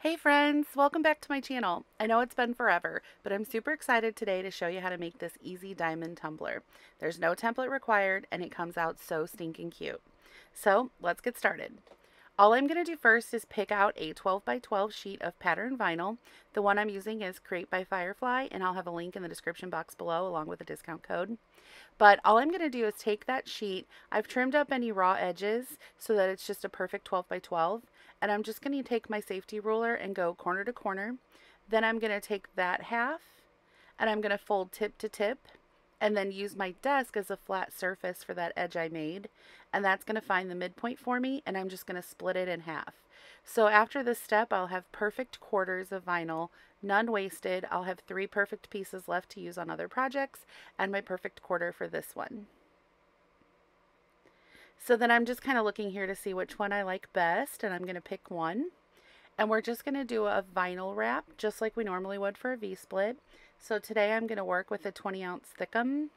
Hey friends, welcome back to my channel. I know it's been forever, but I'm super excited today to show you how to make this easy diamond tumbler. There's no template required and it comes out so stinking cute. So let's get started. All I'm going to do first is pick out a 12 by 12 sheet of pattern vinyl. The one I'm using is Create by Firefly and I'll have a link in the description box below along with a discount code. But all I'm going to do is take that sheet. I've trimmed up any raw edges so that it's just a perfect 12 by 12 and I'm just going to take my safety ruler and go corner to corner. Then I'm going to take that half and I'm going to fold tip to tip and then use my desk as a flat surface for that edge I made. And that's going to find the midpoint for me and I'm just going to split it in half. So after this step, I'll have perfect quarters of vinyl, none wasted. I'll have three perfect pieces left to use on other projects and my perfect quarter for this one. So then I'm just kind of looking here to see which one I like best and I'm going to pick one. And we're just going to do a vinyl wrap just like we normally would for a V-split. So today I'm going to work with a 20 ounce Thickum.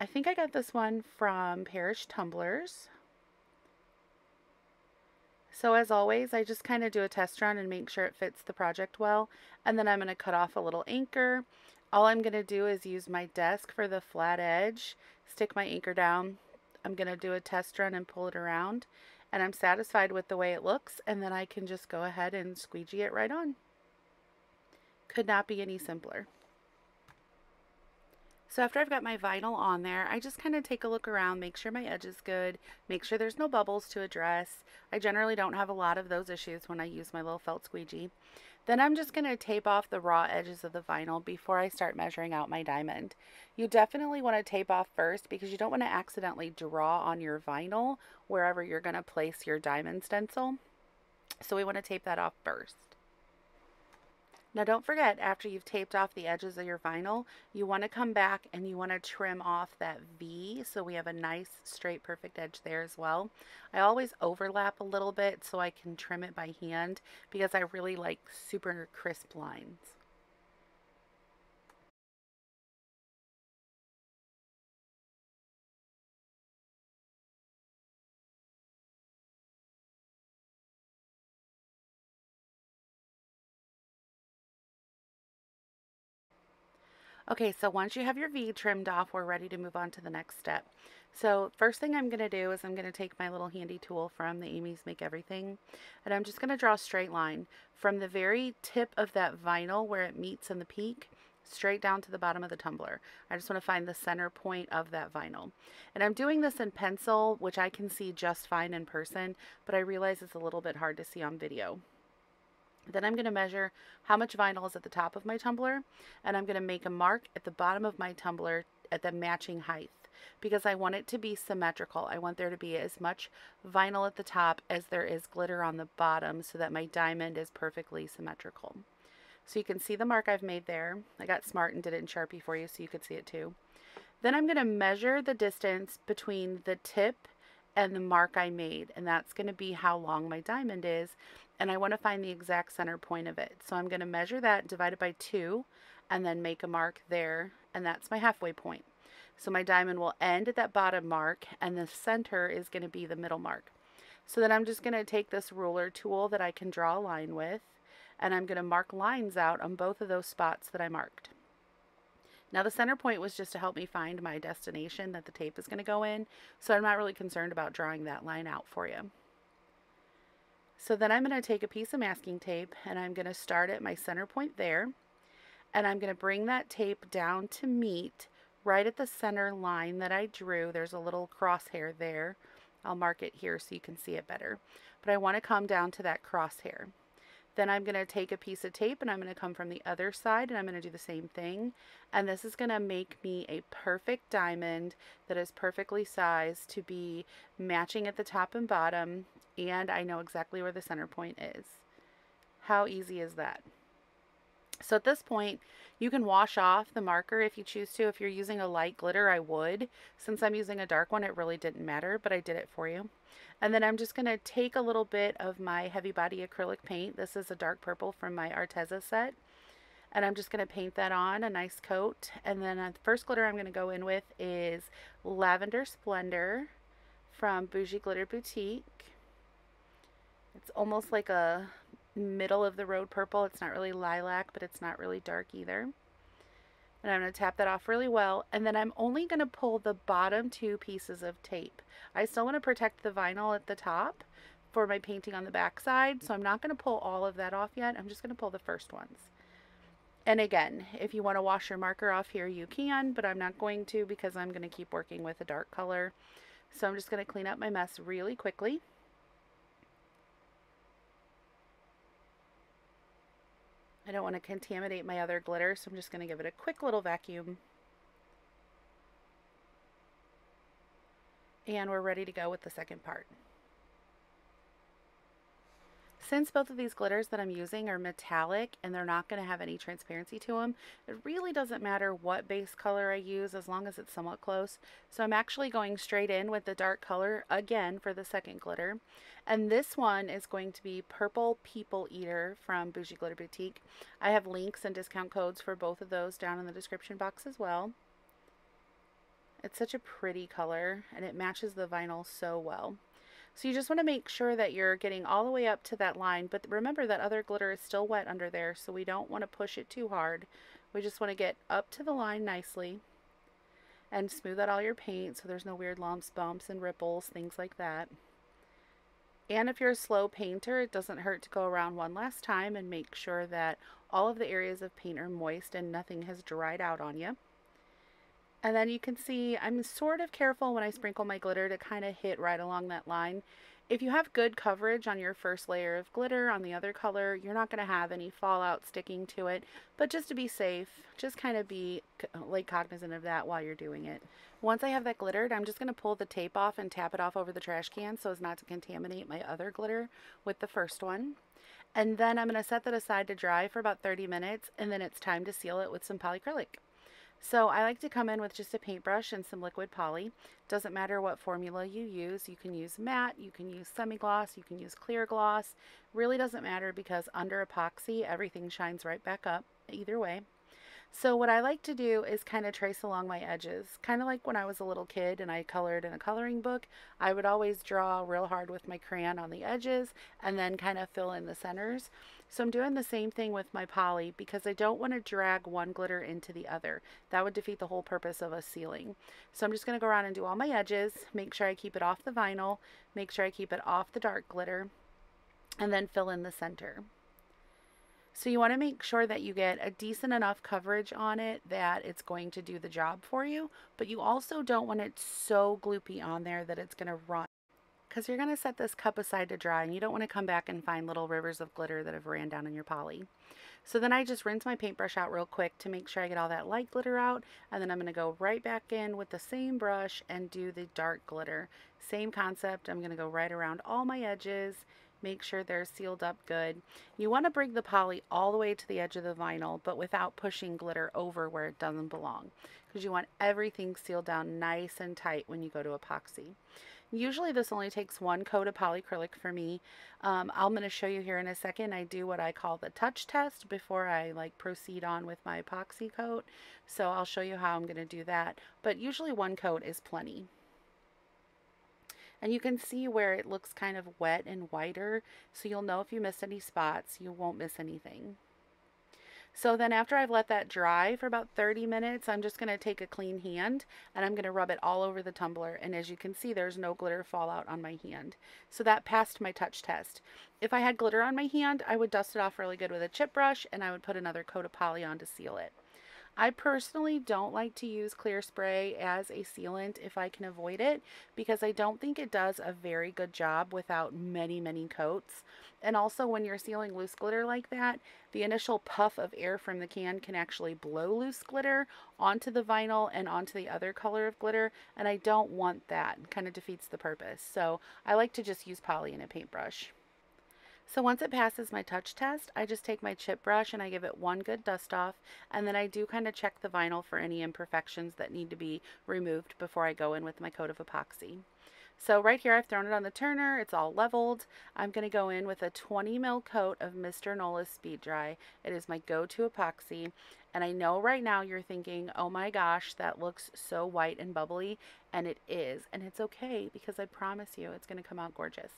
I think I got this one from Parish Tumblers. So as always, I just kind of do a test run and make sure it fits the project well. And then I'm going to cut off a little anchor. All I'm going to do is use my desk for the flat edge, stick my anchor down, I'm going to do a test run and pull it around and I'm satisfied with the way it looks and then I can just go ahead and squeegee it right on. Could not be any simpler. So after I've got my vinyl on there, I just kind of take a look around, make sure my edge is good, make sure there's no bubbles to address. I generally don't have a lot of those issues when I use my little felt squeegee. Then I'm just going to tape off the raw edges of the vinyl before I start measuring out my diamond. You definitely want to tape off first because you don't want to accidentally draw on your vinyl wherever you're going to place your diamond stencil. So we want to tape that off first. Now don't forget, after you've taped off the edges of your vinyl, you want to come back and you want to trim off that V so we have a nice straight perfect edge there as well. I always overlap a little bit so I can trim it by hand because I really like super crisp lines. Okay, so once you have your V trimmed off, we're ready to move on to the next step. So first thing I'm going to do is I'm going to take my little handy tool from the Amy's Make Everything, and I'm just going to draw a straight line from the very tip of that vinyl where it meets in the peak straight down to the bottom of the tumbler. I just want to find the center point of that vinyl. And I'm doing this in pencil, which I can see just fine in person, but I realize it's a little bit hard to see on video. Then I'm going to measure how much vinyl is at the top of my tumbler and I'm going to make a mark at the bottom of my tumbler at the matching height because I want it to be symmetrical. I want there to be as much vinyl at the top as there is glitter on the bottom so that my diamond is perfectly symmetrical. So you can see the mark I've made there. I got smart and did it in Sharpie for you so you could see it too. Then I'm going to measure the distance between the tip and the mark I made and that's going to be how long my diamond is and I want to find the exact center point of it. So I'm going to measure that, divide it by 2, and then make a mark there, and that's my halfway point. So my diamond will end at that bottom mark, and the center is going to be the middle mark. So then I'm just going to take this ruler tool that I can draw a line with, and I'm going to mark lines out on both of those spots that I marked. Now the center point was just to help me find my destination that the tape is going to go in, so I'm not really concerned about drawing that line out for you. So then I'm going to take a piece of masking tape and I'm going to start at my center point there. And I'm going to bring that tape down to meet right at the center line that I drew. There's a little crosshair there. I'll mark it here so you can see it better. But I want to come down to that crosshair. Then I'm going to take a piece of tape and I'm going to come from the other side and I'm going to do the same thing. And this is going to make me a perfect diamond that is perfectly sized to be matching at the top and bottom. And I know exactly where the center point is. How easy is that? So at this point, you can wash off the marker if you choose to. If you're using a light glitter, I would. Since I'm using a dark one, it really didn't matter, but I did it for you. And then I'm just going to take a little bit of my heavy body acrylic paint. This is a dark purple from my Arteza set. And I'm just going to paint that on, a nice coat. And then uh, the first glitter I'm going to go in with is Lavender Splendor from Bougie Glitter Boutique. It's almost like a middle of the road purple. It's not really lilac, but it's not really dark either. And I'm going to tap that off really well. And then I'm only going to pull the bottom two pieces of tape. I still want to protect the vinyl at the top for my painting on the back side. So I'm not going to pull all of that off yet. I'm just going to pull the first ones. And again, if you want to wash your marker off here, you can, but I'm not going to because I'm going to keep working with a dark color. So I'm just going to clean up my mess really quickly. I don't want to contaminate my other glitter, so I'm just going to give it a quick little vacuum. And we're ready to go with the second part. Since both of these glitters that I'm using are metallic and they're not going to have any transparency to them, it really doesn't matter what base color I use as long as it's somewhat close. So I'm actually going straight in with the dark color again for the second glitter. And this one is going to be Purple People Eater from Bougie Glitter Boutique. I have links and discount codes for both of those down in the description box as well. It's such a pretty color and it matches the vinyl so well. So you just want to make sure that you're getting all the way up to that line, but remember that other glitter is still wet under there, so we don't want to push it too hard. We just want to get up to the line nicely and smooth out all your paint so there's no weird lumps, bumps, and ripples, things like that. And if you're a slow painter, it doesn't hurt to go around one last time and make sure that all of the areas of paint are moist and nothing has dried out on you. And then you can see I'm sort of careful when I sprinkle my glitter to kind of hit right along that line. If you have good coverage on your first layer of glitter on the other color, you're not going to have any fallout sticking to it. But just to be safe, just kind of be like cognizant of that while you're doing it. Once I have that glittered, I'm just going to pull the tape off and tap it off over the trash can so as not to contaminate my other glitter with the first one. And then I'm going to set that aside to dry for about 30 minutes and then it's time to seal it with some polycrylic. So I like to come in with just a paintbrush and some liquid poly. Doesn't matter what formula you use. You can use matte, you can use semi-gloss, you can use clear gloss. Really doesn't matter because under epoxy, everything shines right back up either way. So what I like to do is kind of trace along my edges. Kind of like when I was a little kid and I colored in a coloring book, I would always draw real hard with my crayon on the edges and then kind of fill in the centers. So I'm doing the same thing with my poly because I don't want to drag one glitter into the other. That would defeat the whole purpose of a sealing. So I'm just going to go around and do all my edges, make sure I keep it off the vinyl, make sure I keep it off the dark glitter, and then fill in the center. So you want to make sure that you get a decent enough coverage on it that it's going to do the job for you, but you also don't want it so gloopy on there that it's going to run. Because you're going to set this cup aside to dry and you don't want to come back and find little rivers of glitter that have ran down in your poly. So then I just rinse my paintbrush out real quick to make sure I get all that light glitter out. And then I'm going to go right back in with the same brush and do the dark glitter. Same concept. I'm going to go right around all my edges Make sure they're sealed up good. You want to bring the poly all the way to the edge of the vinyl, but without pushing glitter over where it doesn't belong. Because you want everything sealed down nice and tight when you go to epoxy. Usually this only takes one coat of polycrylic for me. Um, I'm going to show you here in a second. I do what I call the touch test before I like proceed on with my epoxy coat. So I'll show you how I'm going to do that. But usually one coat is plenty. And you can see where it looks kind of wet and whiter. So you'll know if you miss any spots, you won't miss anything. So then after I've let that dry for about 30 minutes, I'm just going to take a clean hand and I'm going to rub it all over the tumbler. And as you can see, there's no glitter fallout on my hand. So that passed my touch test. If I had glitter on my hand, I would dust it off really good with a chip brush and I would put another coat of poly on to seal it. I personally don't like to use clear spray as a sealant if I can avoid it because I don't think it does a very good job without many, many coats. And also when you're sealing loose glitter like that, the initial puff of air from the can can actually blow loose glitter onto the vinyl and onto the other color of glitter. And I don't want that. kind of defeats the purpose. So I like to just use poly in a paintbrush. So once it passes my touch test, I just take my chip brush and I give it one good dust off and then I do kind of check the vinyl for any imperfections that need to be removed before I go in with my coat of epoxy. So right here I've thrown it on the turner, it's all leveled. I'm going to go in with a 20 mil coat of Mr. Nola's Speed Dry. It is my go-to epoxy and I know right now you're thinking, oh my gosh, that looks so white and bubbly, and it is. And it's okay because I promise you it's going to come out gorgeous.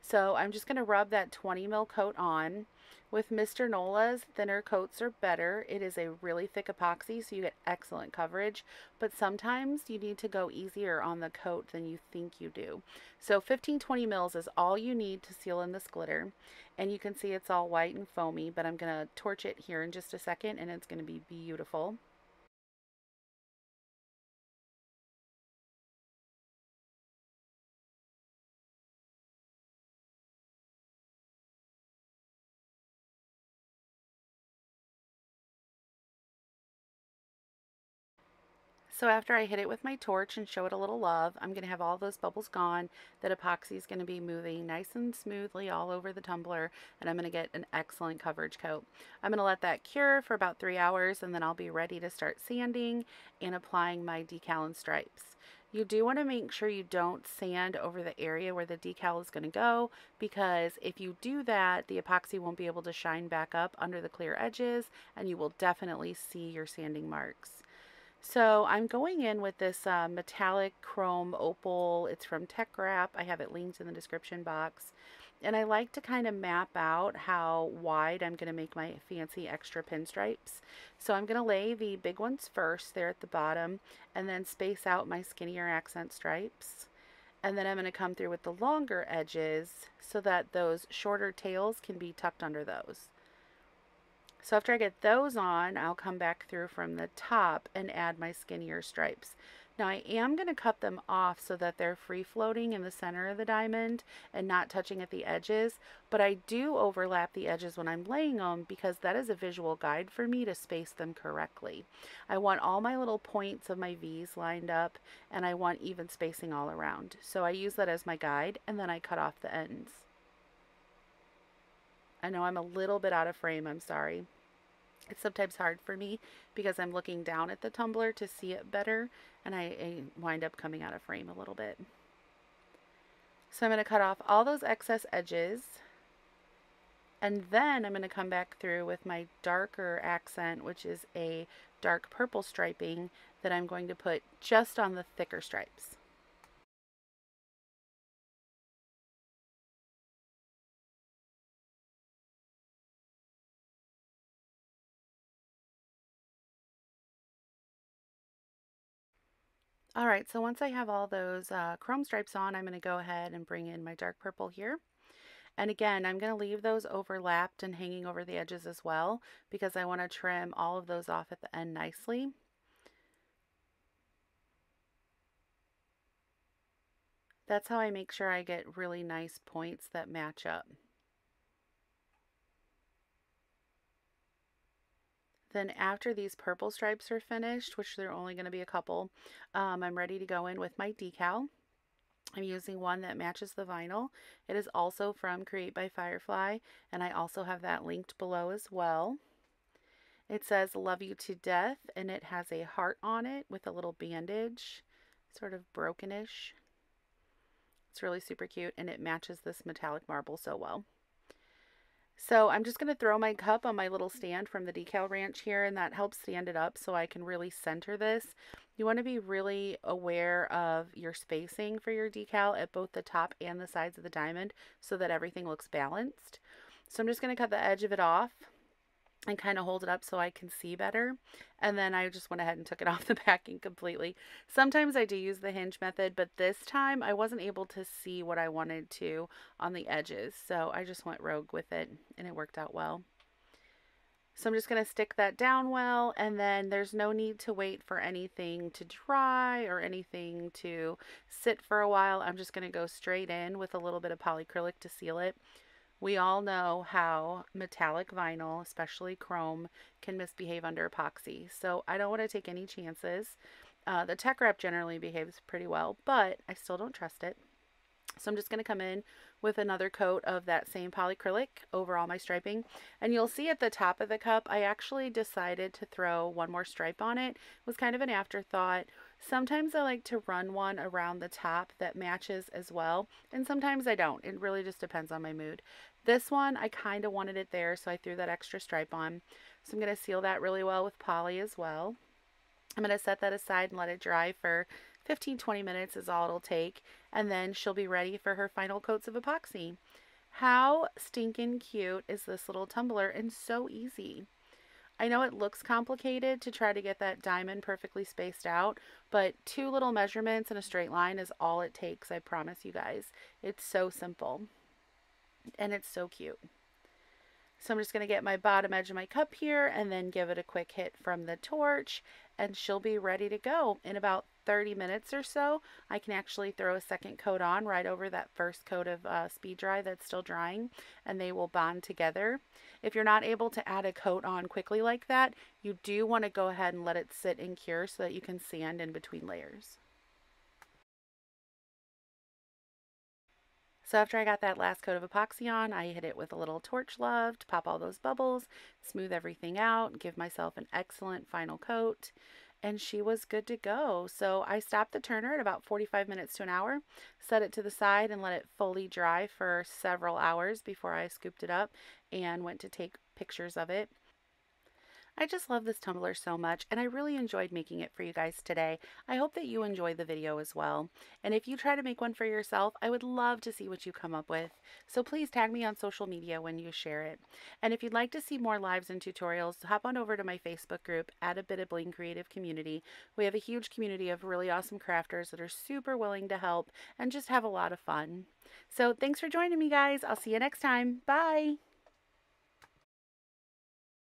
So I'm just going to rub that 20 mil coat on. With Mr. Nola's, thinner coats are better. It is a really thick epoxy, so you get excellent coverage, but sometimes you need to go easier on the coat than you think you do. So 15-20 mils is all you need to seal in this glitter, and you can see it's all white and foamy, but I'm going to torch it here in just a second, and it's going to be beautiful. So after I hit it with my torch and show it a little love, I'm going to have all those bubbles gone. That epoxy is going to be moving nice and smoothly all over the tumbler and I'm going to get an excellent coverage coat. I'm going to let that cure for about three hours and then I'll be ready to start sanding and applying my decal and stripes. You do want to make sure you don't sand over the area where the decal is going to go because if you do that, the epoxy won't be able to shine back up under the clear edges and you will definitely see your sanding marks. So I'm going in with this uh, metallic chrome opal. It's from TeckWrap. I have it linked in the description box. And I like to kind of map out how wide I'm going to make my fancy extra pinstripes. So I'm going to lay the big ones first there at the bottom and then space out my skinnier accent stripes. And then I'm going to come through with the longer edges so that those shorter tails can be tucked under those. So after I get those on, I'll come back through from the top and add my skinnier stripes. Now I am going to cut them off so that they're free floating in the center of the diamond and not touching at the edges, but I do overlap the edges when I'm laying them because that is a visual guide for me to space them correctly. I want all my little points of my V's lined up and I want even spacing all around. So I use that as my guide and then I cut off the ends. I know I'm a little bit out of frame, I'm sorry. It's sometimes hard for me because I'm looking down at the tumbler to see it better and I, I wind up coming out of frame a little bit. So I'm going to cut off all those excess edges and then I'm going to come back through with my darker accent which is a dark purple striping that I'm going to put just on the thicker stripes. All right, so once I have all those uh, chrome stripes on, I'm going to go ahead and bring in my dark purple here. And again, I'm going to leave those overlapped and hanging over the edges as well because I want to trim all of those off at the end nicely. That's how I make sure I get really nice points that match up. Then after these purple stripes are finished, which they're only going to be a couple, um, I'm ready to go in with my decal. I'm using one that matches the vinyl. It is also from Create by Firefly, and I also have that linked below as well. It says Love You to Death, and it has a heart on it with a little bandage, sort of brokenish. It's really super cute, and it matches this metallic marble so well. So I'm just going to throw my cup on my little stand from the Decal Ranch here and that helps stand it up so I can really center this. You want to be really aware of your spacing for your decal at both the top and the sides of the diamond so that everything looks balanced. So I'm just going to cut the edge of it off and kind of hold it up so I can see better. And then I just went ahead and took it off the backing completely. Sometimes I do use the hinge method, but this time I wasn't able to see what I wanted to on the edges. So I just went rogue with it and it worked out well. So I'm just going to stick that down well and then there's no need to wait for anything to dry or anything to sit for a while. I'm just going to go straight in with a little bit of polyacrylic to seal it. We all know how metallic vinyl, especially chrome, can misbehave under epoxy. So I don't want to take any chances. Uh, the TeckWrap generally behaves pretty well, but I still don't trust it. So I'm just going to come in with another coat of that same polyacrylic over all my striping. And you'll see at the top of the cup, I actually decided to throw one more stripe on it. It was kind of an afterthought. Sometimes I like to run one around the top that matches as well, and sometimes I don't. It really just depends on my mood. This one, I kind of wanted it there, so I threw that extra stripe on. So I'm going to seal that really well with poly as well. I'm going to set that aside and let it dry for 15-20 minutes is all it'll take and then she'll be ready for her final coats of epoxy. How stinking cute is this little tumbler and so easy. I know it looks complicated to try to get that diamond perfectly spaced out, but two little measurements and a straight line is all it takes, I promise you guys. It's so simple. And it's so cute. So I'm just going to get my bottom edge of my cup here and then give it a quick hit from the torch and she'll be ready to go in about 30 minutes or so. I can actually throw a second coat on right over that first coat of uh, speed dry that's still drying and they will bond together. If you're not able to add a coat on quickly like that, you do want to go ahead and let it sit and cure so that you can sand in between layers. So after I got that last coat of epoxy on, I hit it with a little torch love to pop all those bubbles, smooth everything out, give myself an excellent final coat, and she was good to go. So I stopped the turner at about 45 minutes to an hour, set it to the side and let it fully dry for several hours before I scooped it up and went to take pictures of it. I just love this tumbler so much and I really enjoyed making it for you guys today. I hope that you enjoy the video as well. And if you try to make one for yourself, I would love to see what you come up with. So please tag me on social media when you share it. And if you'd like to see more lives and tutorials, hop on over to my Facebook group, Add a Bit of Bling creative community. We have a huge community of really awesome crafters that are super willing to help and just have a lot of fun. So thanks for joining me guys. I'll see you next time. Bye.